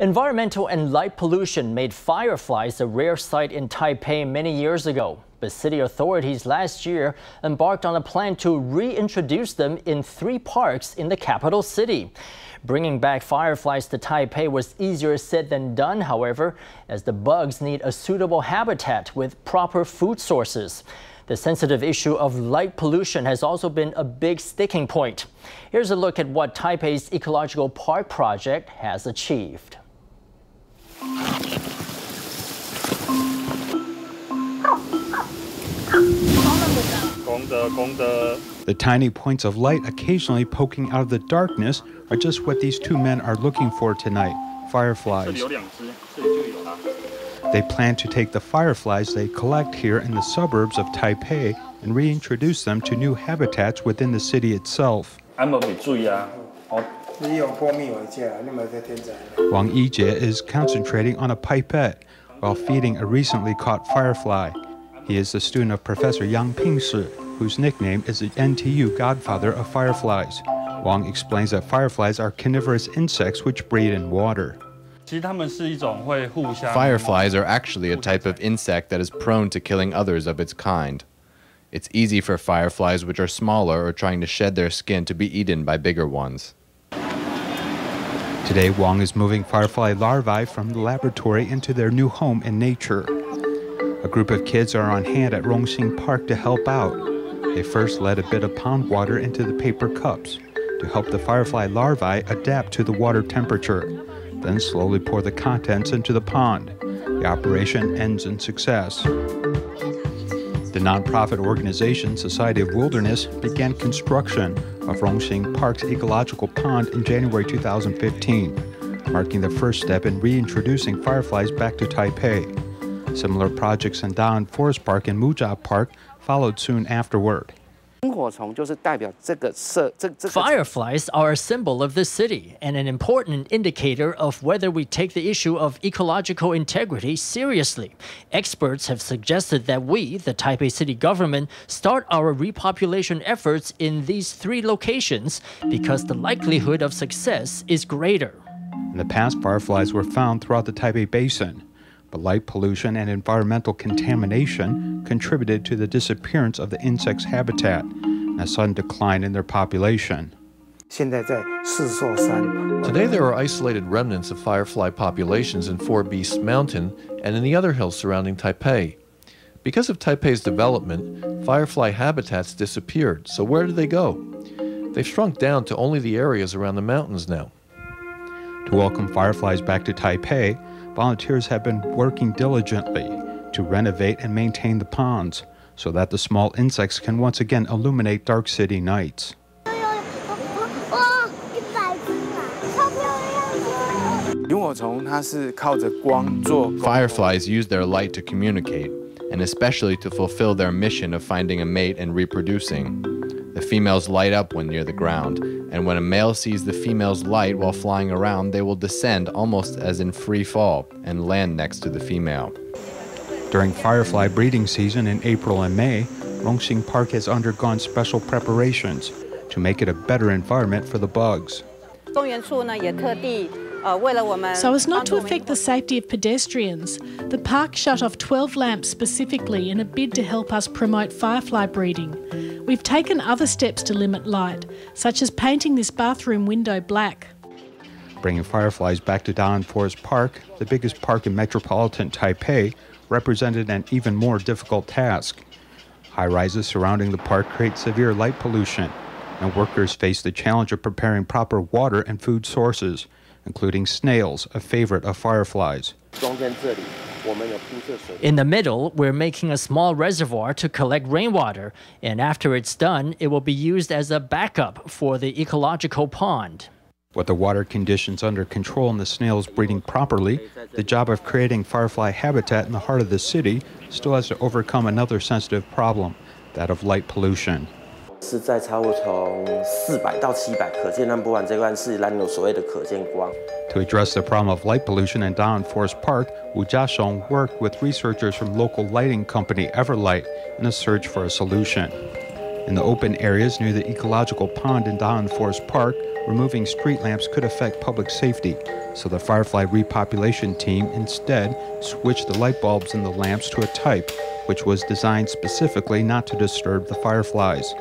Environmental and light pollution made fireflies a rare sight in Taipei many years ago. But city authorities last year embarked on a plan to reintroduce them in three parks in the capital city. Bringing back fireflies to Taipei was easier said than done, however, as the bugs need a suitable habitat with proper food sources. The sensitive issue of light pollution has also been a big sticking point. Here's a look at what Taipei's Ecological Park project has achieved. The tiny points of light occasionally poking out of the darkness are just what these two men are looking for tonight fireflies. They plan to take the fireflies they collect here in the suburbs of Taipei and reintroduce them to new habitats within the city itself. Wang Yi-jieh is concentrating on a pipette while feeding a recently caught firefly. He is the student of Professor Yang Ping-shih, whose nickname is the NTU godfather of fireflies. Wang explains that fireflies are carnivorous insects which breed in water. Fireflies are actually a type of insect that is prone to killing others of its kind. It's easy for fireflies which are smaller or trying to shed their skin to be eaten by bigger ones. Today, Wang is moving firefly larvae from the laboratory into their new home in nature. A group of kids are on hand at Rongxing Park to help out. They first let a bit of pond water into the paper cups to help the firefly larvae adapt to the water temperature then slowly pour the contents into the pond. The operation ends in success. The nonprofit organization Society of Wilderness began construction of Rongxing Park's ecological pond in January 2015, marking the first step in reintroducing fireflies back to Taipei. Similar projects in Da'an Forest Park and Mujia Park followed soon afterward. Fireflies are a symbol of the city and an important indicator of whether we take the issue of ecological integrity seriously. Experts have suggested that we, the Taipei city government, start our repopulation efforts in these three locations because the likelihood of success is greater. In the past, fireflies were found throughout the Taipei Basin but light pollution and environmental contamination contributed to the disappearance of the insect's habitat and a sudden decline in their population. Today, there are isolated remnants of firefly populations in Four Beasts Mountain and in the other hills surrounding Taipei. Because of Taipei's development, firefly habitats disappeared, so where did they go? They've shrunk down to only the areas around the mountains now. To welcome fireflies back to Taipei, volunteers have been working diligently to renovate and maintain the ponds so that the small insects can once again illuminate dark city nights. Fireflies use their light to communicate, and especially to fulfill their mission of finding a mate and reproducing. The females light up when near the ground, and when a male sees the female's light while flying around, they will descend almost as in free fall and land next to the female. During firefly breeding season in April and May, Rongxing Park has undergone special preparations to make it a better environment for the bugs. So as not to affect the safety of pedestrians, the park shut off 12 lamps specifically in a bid to help us promote firefly breeding. We've taken other steps to limit light, such as painting this bathroom window black. Bringing fireflies back to Da'an Forest Park, the biggest park in metropolitan Taipei, represented an even more difficult task. High rises surrounding the park create severe light pollution, and workers face the challenge of preparing proper water and food sources, including snails, a favorite of fireflies. In the middle, we're making a small reservoir to collect rainwater, and after it's done, it will be used as a backup for the ecological pond. With the water conditions under control and the snails breeding properly, the job of creating firefly habitat in the heart of the city still has to overcome another sensitive problem, that of light pollution. To address the problem of light pollution in Da'an Forest Park, Wu Jiaxiong worked with researchers from local lighting company Everlight in a search for a solution. In the open areas near the ecological pond in Da'an Forest Park, removing street lamps could affect public safety, so the Firefly repopulation team instead switched the light bulbs in the lamps to a type which was designed specifically not to disturb the fireflies.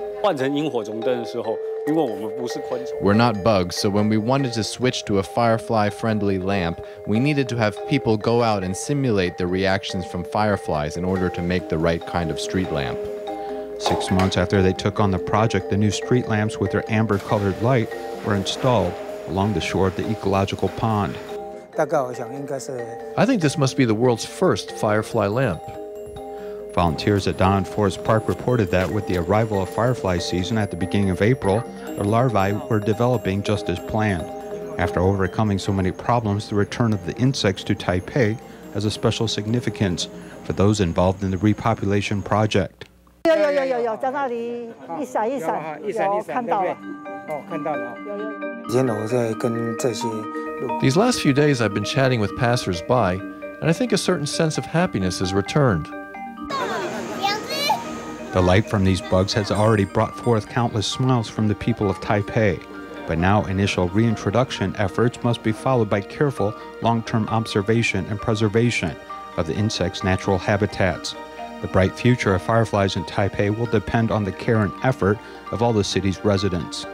We're not bugs, so when we wanted to switch to a firefly friendly lamp, we needed to have people go out and simulate the reactions from fireflies in order to make the right kind of street lamp. Six months after they took on the project, the new street lamps with their amber colored light were installed along the shore of the ecological pond. I think this must be the world's first firefly lamp. Volunteers at Da'an Forest Park reported that with the arrival of firefly season at the beginning of April, their larvae were developing just as planned. After overcoming so many problems, the return of the insects to Taipei has a special significance for those involved in the repopulation project. These last few days I've been chatting with passersby, and I think a certain sense of happiness has returned. The light from these bugs has already brought forth countless smiles from the people of Taipei. But now initial reintroduction efforts must be followed by careful long-term observation and preservation of the insects' natural habitats. The bright future of fireflies in Taipei will depend on the care and effort of all the city's residents.